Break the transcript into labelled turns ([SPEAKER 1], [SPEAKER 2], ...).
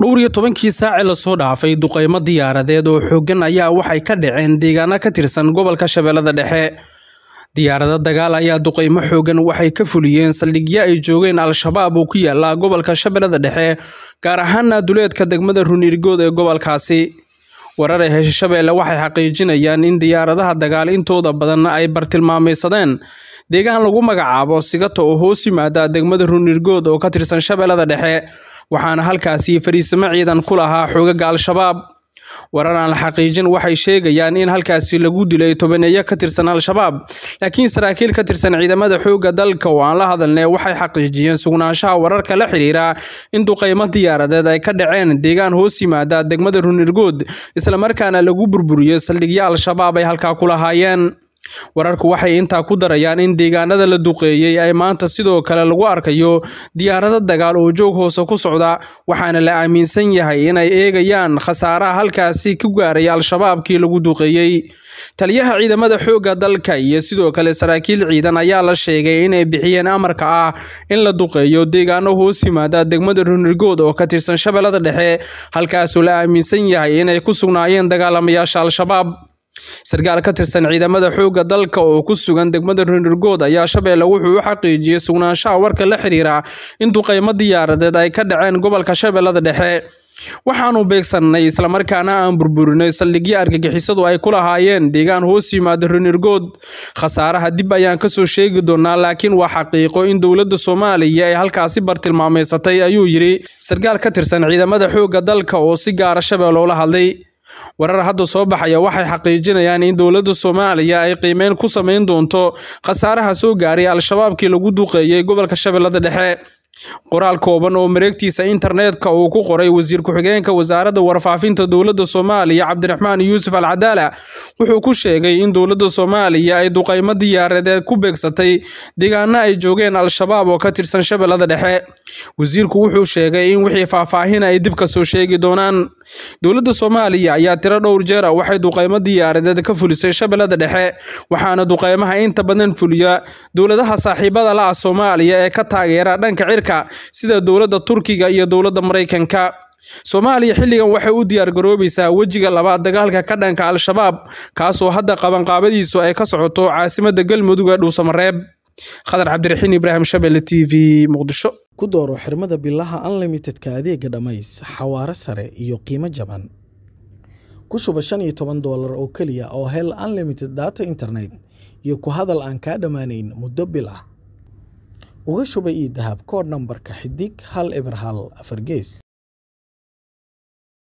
[SPEAKER 1] dhowr iyo tobankii saaci la soo dhaafay duqaymo diyaaradeed oo xooggan ayaa waxay ka dhaceen deegaano ka tirsan gobolka shabeellada dhexe. Diyaarado dagaal ayaa duqaymo xooggan waxay ka fuliyeen saldhigyo ay joogeen al-shabaab oo ku yaalla gobolka shabeellada dhexe gaar ahaana duleedka degmada runirgood ee gobolkaasi. Warar ee hesha shabeelle waxay xaqiijinayaan in diyaaradaha dagaal intooda badan ay bartilmaamaysadeen deegaan lagu magacaabo sigata oo hoos yimaada degmada runirgood oo ka tirsan shabeellada dhexe waxaana halkaasi fariisimo ciidan ku lahaa xoogaga al-shabaab warar aan la xaqiijin waxay sheegayaan in halkaasi lagu dilay tobaneeyo ka tirsan al-shabaab laakiin saraakiil ka tirsan ciidamada xoogga dalka oo aan la hadalnay waxay xaqiijiyeen sugnaanshaha wararka la xiriira in duqaymo diyaaradeed ay ka dhaceen deegaan hoos yimaada degmada runirgood islamarkaana lagu burburiyey saldhigyo al-shabaab ay halkaa ku lahaayeen wararku waxay intaa ku darayaan in deegaanada la duqeeyey ay maanta sidoo kale lagu arkayo diyaarado dagaal oo joog hoose ku socda waxaana la aaminsan yahay inay eegayaan khasaaraha halkaasi ku gaaray al-shabaabkii lagu duqeeyey taliyaha ciidamada xoogga dalka iyo sidoo kale saraakiil ciidan ayaa la sheegay inay bixiyeen amarka ah in la duqeeyo deegaano hoos yimaada degmada runirgood oo ka tirsan shabeellada dhexe halkaasoo la aaminsan yahay inay ku sugnaayeen dagaalamayaasha al-shabaab sarkaal ka tirsan ciidamada xoogga dalka oo ku sugan degmada runirgood ayaa shabeelle wuxuu u xaqiijiyey sugnaanshaha warka la xiriira in duqaymo diyaaradeed ay ka dhaceen gobolka shabeellada dhexe. Waxaanu beegsannay islamarkaana aan burburinay saldhigyo argagixisadu ay ku lahaayeen deegaan hoos yimaada runirgood khasaaraha dib ayaan ka soo sheegi doonaa laakiin waa xaqiiqo in dowladda soomaaliya ay halkaasi bartilmaameysatay ayuu yidhi. Sarkaal ka tirsan ciidamada xoogga dalka oo si gaara shabeelle ula hadlay warar hadda soo baxaya waxay xaqiijinayaan in dowladda soomaaliya ay qiimeyn ku samayn doonto khasaaraha soo gaaray al-shabaabkii lagu duqeeyey gobolka shabeellada dhexe. Qoraal kooban oo mareegtiisa internetka uu ku qoray wasiir ku-xigeenka wasaaradda warfaafinta dowladda soomaaliya cabdiraxmaan yuusuf al cadaala wuxuu ku sheegay in dowladda soomaaliya ay duqaymo diyaaradeed ku beegsatay deegaano ay joogeen al-shabaab oo ka tirsan shabeellada dhexe wasiirku wuxuu sheegay in wixii faahfaahin ay dib ka soo sheegi doonaan dowladda soomaaliya ayaa tiro dhowr jeera waxay duqaymo diyaaradeed ka fulisay shabeellada dhexe waxaana duqaymaha inta badan fuliya dowladaha saaxiibada la ah soomaaliya ee ka taageera dhanka cirka sida dowladda turkiga iyo dowladda maraykanka soomaaliya xilligan waxay u diyaargaroobaysaa wejiga labaad dagaalka ka dhanka al-shabaab kaasoo hadda qabanqaabadiisu ay ka socoto caasimadda galmudug ee dhuusamareeb khadar cabdiraxiin ibraahim shabelle t v muqdisho.
[SPEAKER 2] Ku dooro xirmada bilaha unlimitedka adeega dhammays xawaaro sare iyo qiimo jaban. Ku shuba shan iyo toban doolar oo keliya oo hel unlimited data internet iyo ku hadal aan kaa dhammaanayn muddo bil ah uga shuba io dahab koodh nambarka xidig hal eber hal afar